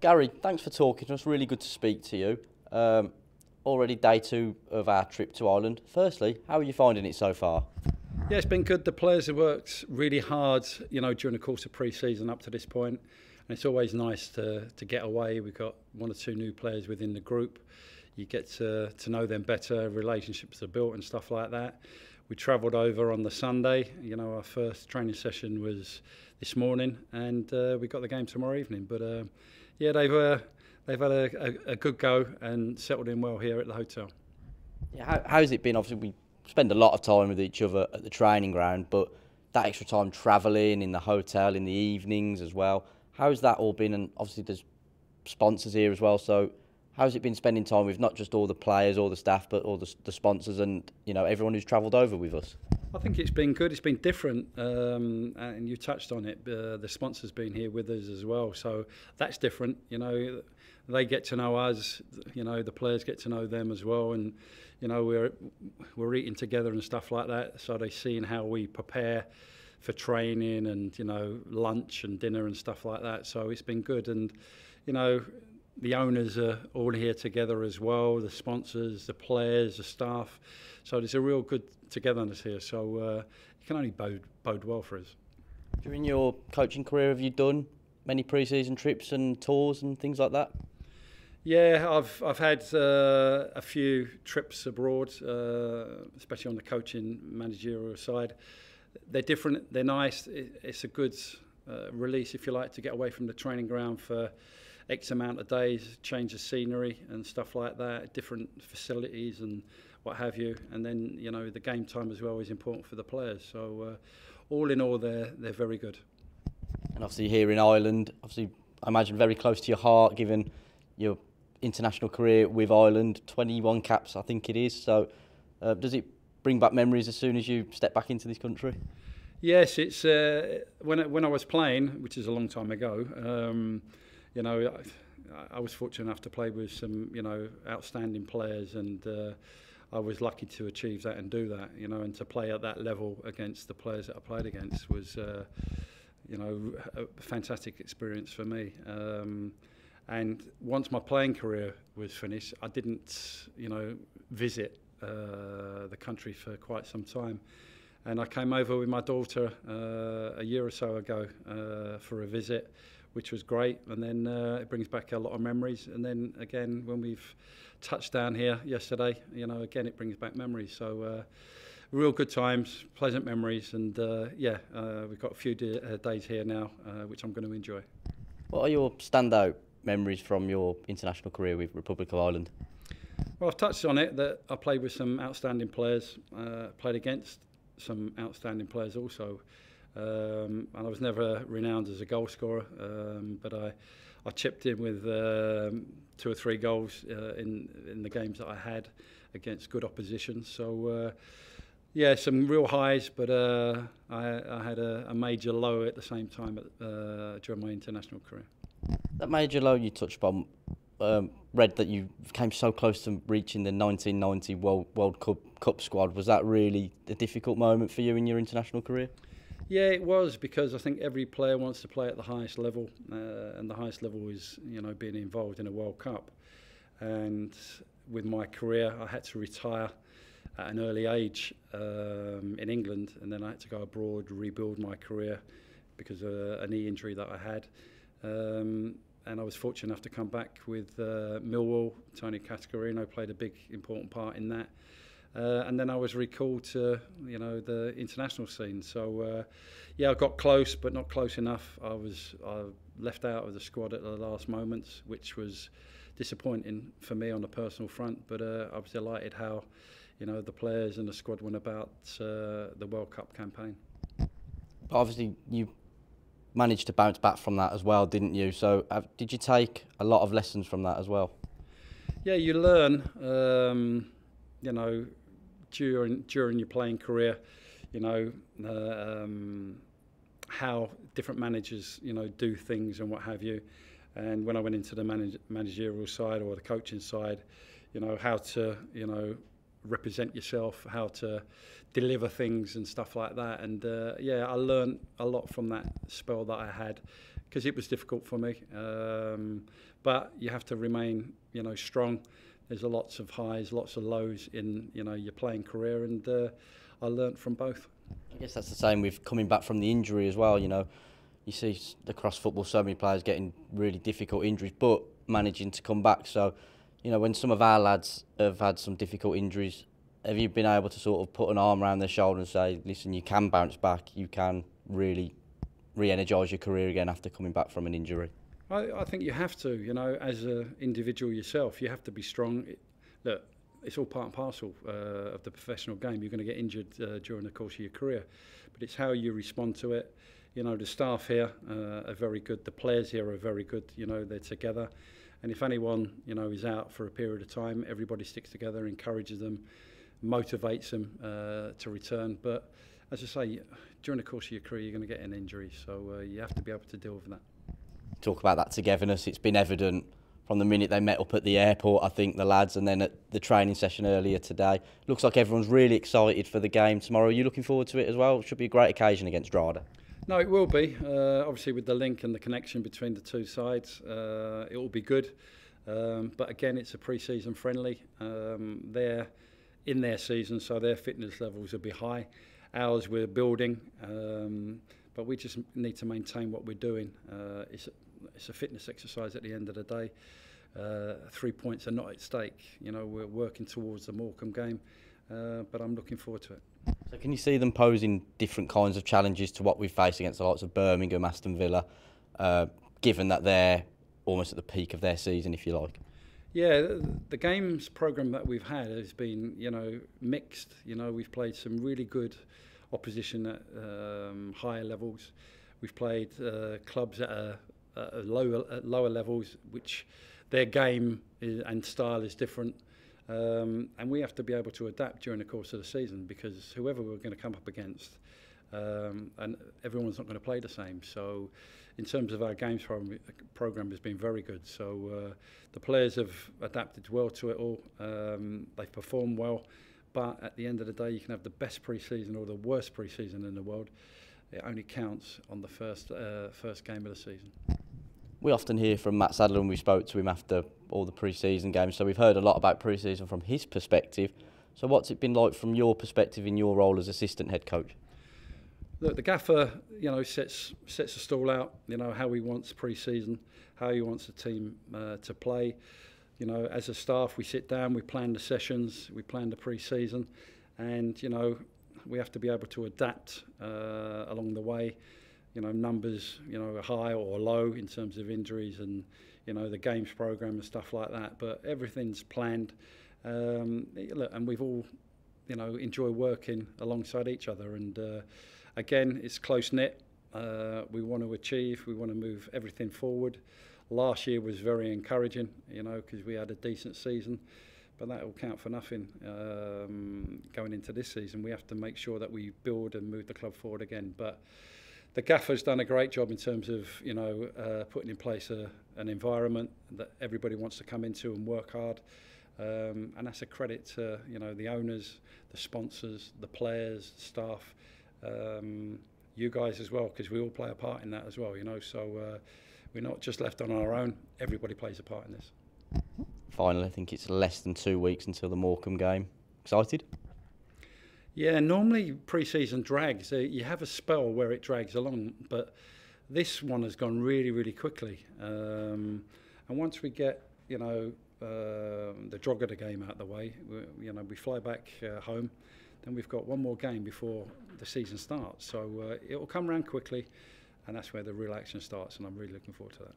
Gary, thanks for talking to us. Really good to speak to you. Um, already day two of our trip to Ireland. Firstly, how are you finding it so far? Yeah, it's been good. The players have worked really hard, you know, during the course of pre-season up to this point. point, and it's always nice to to get away. We've got one or two new players within the group. You get to to know them better, relationships are built and stuff like that. We travelled over on the Sunday. You know, our first training session was this morning, and uh, we got the game tomorrow evening. But uh, yeah, they've uh, they've had a, a, a good go and settled in well here at the hotel. Yeah, how, how's it been? Obviously, we spend a lot of time with each other at the training ground, but that extra time travelling in the hotel in the evenings as well. How's that all been? And obviously, there's sponsors here as well. So, how's it been spending time with not just all the players, all the staff, but all the, the sponsors and you know everyone who's travelled over with us? I think it's been good. It's been different, um, and you touched on it. Uh, the sponsors been here with us as well, so that's different. You know, they get to know us. You know, the players get to know them as well, and you know we're we're eating together and stuff like that. So they're seeing how we prepare for training and you know lunch and dinner and stuff like that. So it's been good, and you know the owners are all here together as well. The sponsors, the players, the staff. So there's a real good togetherness here. So uh, it can only bode, bode well for us. During your coaching career, have you done many pre-season trips and tours and things like that? Yeah, I've I've had uh, a few trips abroad, uh, especially on the coaching managerial side. They're different. They're nice. It's a good uh, release, if you like, to get away from the training ground for X amount of days, change of scenery and stuff like that, different facilities and what have you. And then you know the game time as well is important for the players. So uh, all in all, they're they're very good. And obviously here in Ireland, obviously I imagine very close to your heart, given your international career with Ireland, 21 caps, I think it is. So, uh, does it bring back memories as soon as you step back into this country? Yes, it's uh, when I, when I was playing, which is a long time ago. Um, you know, I, I was fortunate enough to play with some you know outstanding players, and uh, I was lucky to achieve that and do that. You know, and to play at that level against the players that I played against was. Uh, you know, a fantastic experience for me. Um, and once my playing career was finished, I didn't, you know, visit uh, the country for quite some time. And I came over with my daughter uh, a year or so ago uh, for a visit, which was great. And then uh, it brings back a lot of memories. And then again, when we've touched down here yesterday, you know, again, it brings back memories. So, uh, real good times, pleasant memories. And uh, yeah, uh, we've got a few uh, days here now, uh, which I'm going to enjoy. What are your standout memories from your international career with Republic of Ireland? Well, I've touched on it that I played with some outstanding players, uh, played against some outstanding players also. Um, and I was never renowned as a goal scorer, um, but I, I chipped in with um, two or three goals uh, in in the games that I had against good opposition. So uh, yeah, some real highs, but uh, I, I had a, a major low at the same time at, uh, during my international career. That major low you touched on, um, read that you came so close to reaching the 1990 World World Cup Cup squad. Was that really a difficult moment for you in your international career? Yeah, it was because I think every player wants to play at the highest level, uh, and the highest level is you know being involved in a World Cup. And with my career, I had to retire at an early age um, in England, and then I had to go abroad, rebuild my career because of a knee injury that I had. Um, and I was fortunate enough to come back with uh, Millwall. Tony Cascarino played a big, important part in that. Uh, and then I was recalled to, you know, the international scene. So, uh, yeah, I got close, but not close enough. I was I left out of the squad at the last moments, which was disappointing for me on the personal front. But uh, I was delighted how, you know, the players and the squad went about uh, the World Cup campaign. Obviously, you managed to bounce back from that as well, didn't you? So uh, did you take a lot of lessons from that as well? Yeah, you learn, um, you know, during during your playing career, you know, uh, um, how different managers, you know, do things and what have you. And when I went into the manage managerial side or the coaching side, you know, how to, you know, represent yourself, how to deliver things and stuff like that. And uh, yeah, I learned a lot from that spell that I had because it was difficult for me. Um, but you have to remain, you know, strong. There's a lots of highs, lots of lows in, you know, your playing career, and uh, I learnt from both. I guess that's the same with coming back from the injury as well. You know, you see across football so many players getting really difficult injuries, but managing to come back. So, you know, when some of our lads have had some difficult injuries, have you been able to sort of put an arm around their shoulder and say, listen, you can bounce back, you can really re-energise your career again after coming back from an injury? I, I think you have to, you know, as an individual yourself, you have to be strong. It, look, it's all part and parcel uh, of the professional game. You're going to get injured uh, during the course of your career, but it's how you respond to it. You know, the staff here uh, are very good. The players here are very good. You know, they're together. And if anyone, you know, is out for a period of time, everybody sticks together, encourages them, motivates them uh, to return. But as I say, during the course of your career, you're going to get an injury, so uh, you have to be able to deal with that. Talk about that togetherness. It's been evident from the minute they met up at the airport, I think, the lads, and then at the training session earlier today. Looks like everyone's really excited for the game tomorrow. Are you looking forward to it as well? It should be a great occasion against Drogheda. No, it will be. Uh, obviously, with the link and the connection between the two sides, uh, it will be good. Um, but again, it's a pre-season friendly. Um, they're in their season, so their fitness levels will be high. Ours we're building, um, but we just need to maintain what we're doing. Uh, it's, it's a fitness exercise at the end of the day. Uh, three points are not at stake. You know, we're working towards the Morecambe game, uh, but I'm looking forward to it. So can you see them posing different kinds of challenges to what we face against the likes of Birmingham, Aston Villa, uh, given that they're almost at the peak of their season, if you like? Yeah, the, the games program that we've had has been, you know, mixed. You know, we've played some really good opposition at um, higher levels. We've played uh, clubs at, a, at a lower at lower levels, which their game is, and style is different. Um, and we have to be able to adapt during the course of the season because whoever we're going to come up against, um, and everyone's not going to play the same. So, in terms of our games program, program has been very good. So, uh, the players have adapted well to it all. Um, they've performed well, but at the end of the day, you can have the best pre-season or the worst pre-season in the world. It only counts on the first uh, first game of the season we often hear from Mat Sadler when we spoke to him after all the pre-season games. So we've heard a lot about pre-season from his perspective. So what's it been like from your perspective in your role as assistant head coach? Look, the gaffer, you know, sets sets a stall out. You know how he wants pre-season, how he wants the team uh, to play. You know, as a staff, we sit down, we plan the sessions, we plan the pre-season, and you know, we have to be able to adapt uh, along the way. You know numbers you know high or low in terms of injuries and you know the games program and stuff like that but everything's planned. Um, and we've all you know enjoy working alongside each other and uh, again it's close knit uh, we want to achieve we want to move everything forward Last year was very encouraging, you know, because we had a decent season, but that will count for nothing um, going into this season. We have to make sure that we build and move the club forward again. But the gaffer's done a great job in terms of you know uh, putting in place a, an environment that everybody wants to come into and work hard. Um, and that's a credit to you know the owners, the sponsors, the players, staff, um, you guys as well, because we all play a part in that as well. You know, so uh, we're not just left on our own. Everybody plays a part in this. Finally, I think it's less than two weeks until the Morecambe game. Excited? Yeah, normally pre-season drags. Uh, you have a spell where it drags along, but this one has gone really, really quickly. Um, and once we get, you know, uh, the Drogheda game out of the way, we, you know, we fly back uh, home. Then we've got one more game before the season starts. So uh, it will come around quickly, and that's where the real action starts. And I'm really looking forward to that.